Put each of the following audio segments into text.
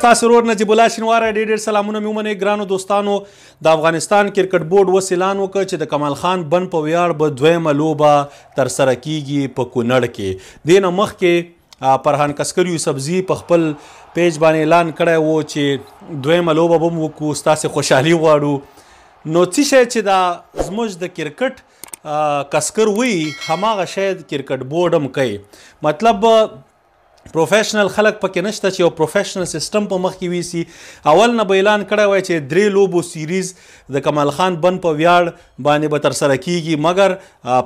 تاسو ورور نجیب الله شنواره ډېر ډېر سلامونه مې ومنئ ګرانو دوستانو د افغانستان کرکټ بورډ وس اعلان وکړ چې د کمال خان بن په ویاړ به دویمه لوبه تر سره کیږي په کونړ کې دې نه مخکې پرهان کسکر یوسفزي په خپل پیج باندې اعلان کړی وو چې دویمه لوبه به هم وکړو ستاسې خوشحالي غواړو نو څه شی چې دا زموږ د کرکټ کسکر وی هماغه شی کرکټ بورډ هم کوي مطلب پروفیشنل خلک پکې نشته چې یو پروفیشنل سیستم په مخ کې ویسي اول نه به اعلان کړی وای چې درې لوبو سیریز د کمال خان بن په ویاړ باندې به تر سره کیږي مګر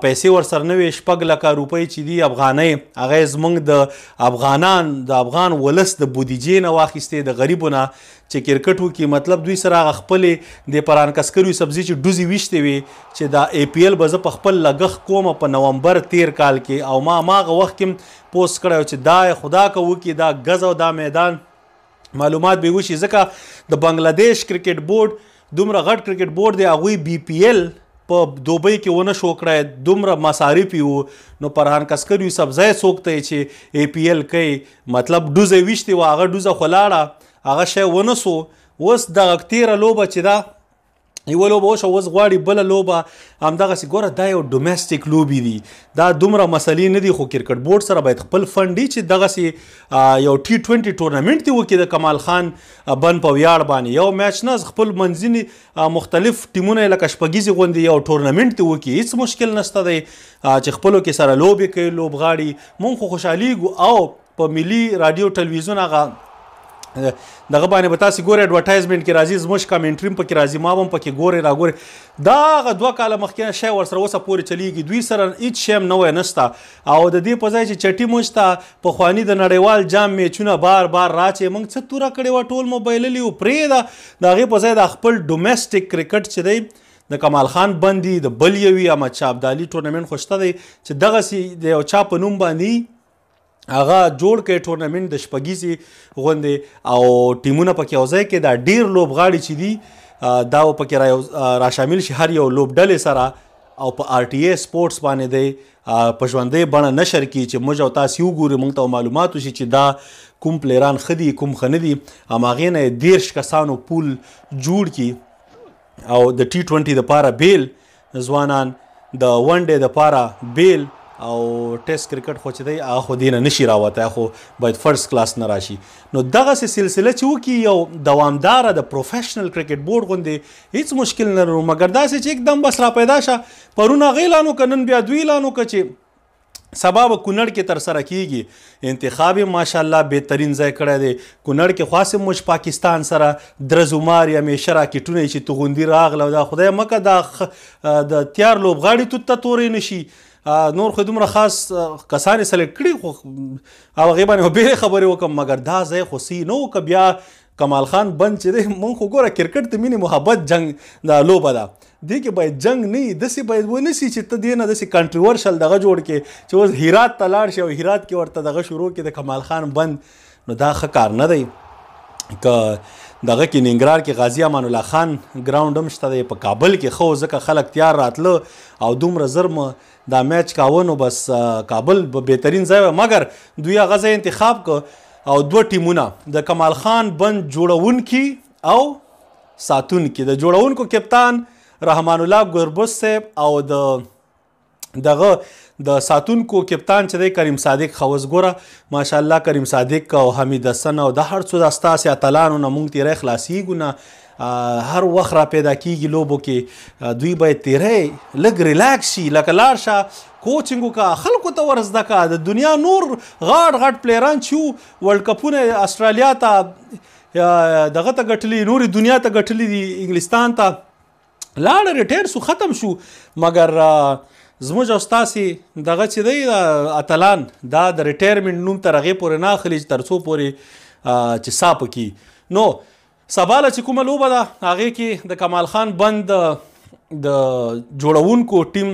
پیسې ورسره نه وي شپږ لکه روپۍ چې دي افغانۍ هغه زمونږ د افغانان د افغان ولس د بودیجې نه واخیستې د غریبو نه چې کرکټ وکړي مطلب دوی سره هغه خپلې د پرانکسکر یوسفزي چې ډوزې ویشتې وې چې دا ای پي ایل به زه په خپل لګښت کوم په نومبر تېر کال کې او ما هماغه وخت کې هم پوسټ کړی و چې دا خدا که وکړي دا ګز او دا میدان معلومات به وشي ځکه د بنگله دیش کرکټ بورډ دومره غټ کرکټ بورډ دی هغوی بي پي ایل په دوبۍ کې ونه شو کړای دومره مصارف یو نو پرهان کسکر یوسف زای څوک ته چې ای پی ایل کوي مطلب ډوزه ویشتي و هغه ډوزه خلاړه هغه شی ونه سو اوس دغه تیره لوبه چې ده یو لوبه وشو اوس غواړي بل لوبه همدغه سي ګوره دا یو ډومېسټیک لوبي دي دا دومره مسلې نه دي خو کرکټ بورډ سره باید خپل فنډي چې دغه سي یو ټي 20 ټورنمنت دی وکړي د کمال خان بن په ویاړ باندې یو میچ نه خپل منځینی مختلف ټیمونه لکه شپږیزي غوندي یو ټورنمنت دی وکړي هیڅ مشکل نشته دی چې خپلو کې سره لوبي کوي لوبغاړي مونږ خو خوشحاليږو او په ملي رادیو ټلویزیون هغه دغه باندې به تاسو ګوري اډورټایزمنت کې راځي زموږ کمنټریم پکې راځي ما هم پکې ګوري را ګوري دا غ دوه کال مخکې شی ور سره وسه پوري چلیږي دوی سره هیڅ شیم نه وای نشته او د دې په ځای چې چټي مشته په خواني د نړیوال جام میچونه بار بار راچې موږ څه توره کړې و ټول موبایل لیو پرې دا دا غي په ځای د خپل ډومېسټک کرکټ چې دی د کمال خان بندي د بل یوي احمد شاه ابدالي ټورنمنت خوشته دی چې دغه سي د یو چا په نوم باندې هغه جوړ کړي ټورنمنټ د شپږیزې غوندې او ټیمونه پکې یو ځای کې دا ډیر لوبغاړي چې دي دا پکې را, را شامل شي هر یو لوبډلې سره او په آر ټي ای سپورتس باندې دی په ژوندۍ بڼه نشر کی چې موږ او تاسو یو ګوري موږ ته معلومات وشي چې دا کوم پلیران خدي کوم خنه دي اماغه نه دیرش کسانو پول جوړ کی او د ټي 20 لپاره بیل ځوانان د ون ډې دپاره بیل او ټیسټ کرکټ خو چې دی هغه خو دینه نشي راوتی خو باید فرست کلاس نه راشي نو دغه سه سلسله چې وکي یو دوامدار د پروفیشنل کرکټ بورډ غوندي هیڅ مشکل نه لرو مګر دا سه چې یک دم بس را پیدا شه پرونه غیلانو کنن بیا دوی لانو کچې سبا به کونړ کې تر سره کیږي انتخاب ماشاءالله بهترین ځای کړی دی کونړ کې خاص موږ پاکستان سره درزمار یا میشه راکټونه چې توغوندي راغله دا خدای مکه دا د تیار لوبغاړي تو ته تورې نشي نور خو دومره خاص کسان سلیکټ کړي خو هغه باندې به خبرې وکم مګر دا ځای خو سی نو ک بیا کمال خان بند چې دی مونږ خو ګوره کرکټ د مینې محبت جنګ دا لوبه ده دې کې باید جنګ نه وي داسې باید ونه سي چې ته دې نه داسې کنټریورشل دغه جوړ کې چې اوس هرات ته لاړ شي او هرات کې ورته دغه شروع کې د کمال خان بند نو دا ښه کار نه دی که دغه کې ننګرهار کې غازی امان الله خان ګراوند هم شته په کابل کې خو ځکه خلک تیار راتله او دومره زر دا میچ کاوه نو بس کابل بهترین ځای و مګر دوی هغه ځای انتخاب کو او دوه ټیمونه د کمال خان بند جوړونکي او ساتونکي د جوړونکو کپتان رحمان الله ګربز صاحب او د دغه د ساتونکو کپتان چې د کریم صادق خوس ګوره ماشاءالله کریم صادق او حمید حسن او د هر څو د استاسې اتلانو نه مونږ تیرې خلاصي ګونه هر وخت را پیدا کیږي لوبو کې دوی باید تیری لګ ریلاکس شي لکه لاړ شه کوچنګ وکړه خلکو ته ور زده کړه د دنیا نور غاړ غاړ پلیران چې وو ورلډ کپونه استرالیا ته دغه ته ګټلي نوري دنیا ته ګټلي دي انګلستان ته لاړ ریټایر سو ختم شو مګر زموږ او ستاسو دغه چې دی اتلان دا د ریټایرمنټ نوم تر هغه پورې نه اخلي چې ترڅو پورې چې ساپ کی نو سبا له چې کومه لوبه ده هغې کې د کمال خان بند د جوړونکو ټیم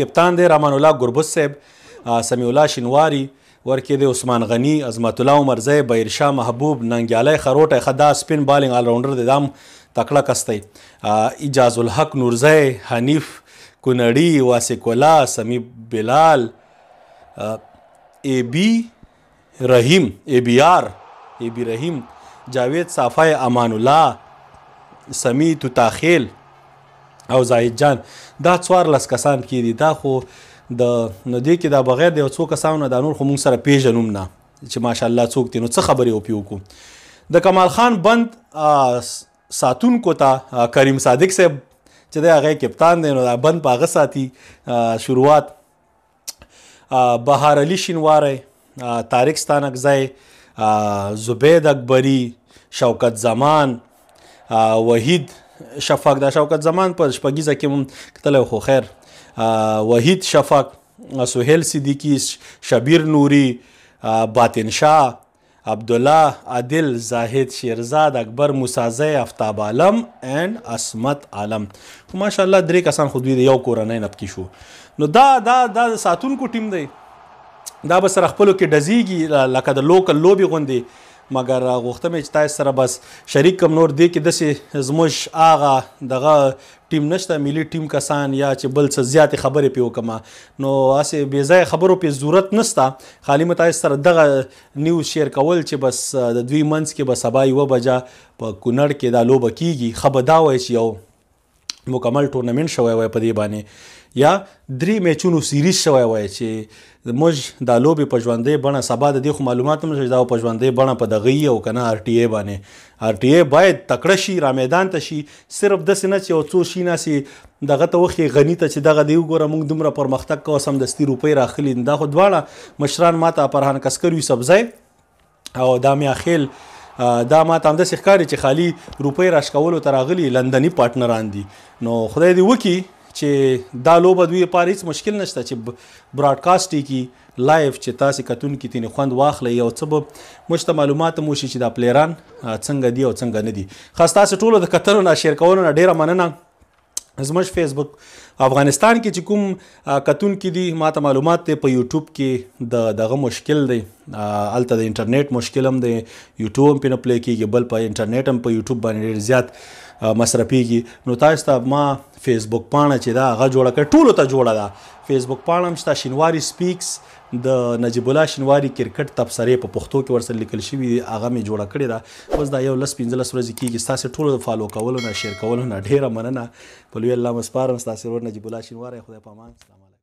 کپتان دی رحمان الله ګربز صاحب سمیع الله شینواری ورکې دی عثمان غنی عظمت الله عمرزی بهیرشاه محبوب ننګیالی خروټی ښه دا سپین بالینګ آلراونډر دی دا هم تکړه کس دی اجاز الحق نورزی حنیف کونړي واسیکولا سمی بلال ای بی رحیم ابیار ابی رحیم جاوید صافای امان الله سمی توتاخیل او زاهد جان دا څوار لس کسان کې دي دا خو د نو دې کې دا بغیر د یو څو کسانو نه دا نور خو موږ سره پیژنوم نه چې ماشاءالله څوک دي نو څه خبرې وپی وکړو د کمال خان بند ساتونکو ته کریم صادق صاحب چې د هغه کپتان دی نو دا بند په هغه ساتي شروعات بهار علي شینواری طارق ستانکزی زبید اکبری شوکت زمان وحید شفق دا شوکت زمان په شپږیزه کې هم کتلی خو خیر وحید شفق سهیل صدیقی شبیر نوری باطن شاه عبدالله، عادل، زاهد، شیرزاد، اکبر، موسازی، افتاب عالم اینډ عصمت عالم خو ماشاءالله درې کسان خو دوی د یو کورنۍ نه پکې شو نو دا دا دا ساتونکو ټیم دی دا به سره خپلو کې ډزیږي لکه د لوکل لوبي غوندي مګر غوښته مې چې تاسو سره بس شریک کوم نور دی کې دسې زموږ آغا دغه ټیم نشته ملي ټیم کسان یا چې بل څه زیاتې خبرې پې وکړم نو هسې بې ځایه خبرو پې ضرورت نشته خالي مې تاسو سره دغه نیوز شیر کول چې بس د دوی منځ کې به سبا یوه بجه په کونړ کې دا لوبه کیږي ښه به دا وای چې یو مکمل ټورنمنټ شوی وای په دې باندې یا درې میچونو سیریز شوی وای چې زموږ دا لوبې په ژوندۍ بڼه سبا د دې خو معلومات هم نشته چې دا په ژوندۍ بڼه په دغه یي او که نه ار ټي ای باندې ار ټي ای باید تکړه شي را میدان ته شي صرف داسې نه چې یو څو شي ناسې دغه ته وخی غنی ته چې دغه دی وګوره موږ دومره پرمختګ کوو سمدستي روپۍ راخلي دا خو دواړه مشران ماته پرهان کسکر یوسفزی او دا میاخیل دا ما ته همداسې ښکاري چې خالي روپۍ راشکولو ته راغلي لندني پارټنران دي نو خدای دې وکړي چې دا لوبه دوی لپاره هیڅ مشکل نشته چې براډکاسټ کی لایف چې تاسو کتون کې تینې خوند واخلئ او څه به مشته معلومات مو شي چې دا پلیران څنګه دی او څنګه نه دي خاص تاسو ټولو د کتلو نه شیر کولو نه ډیره مننه زموږ فیسبوک افغانستان کې چې کوم کتون کې دي ما ته معلومات ته په یوټیوب کې د دغه مشکل دی الته د انټرنیټ مشکل هم دی یوټیوب هم پنه پلی کېږي بل په انټرنیټ هم په یوټیوب باندې ډېر زیات مصرفېږي نو تاسو ته ما فیسبوک پاڼه چې دا هغه جوړه کړه ټولو ته جوړه ده فیسبوک پاڼه هم شته شینواری سپیکس د نجیب الله شینواري کرکټ تبصرې په پښتو کې ورسره لیکل شوي دي، هغه مې جوړه کړې ده، اوس دا یو لس پنځلس ورځې کېږي، ستاسې ټولو د فالو کولو نه، شیر کولو نه ډېره مننه، په لوی الله مو سپارم، ستاسې ورور نجیب الله شینواری، خدای پامان، سلام علیکم.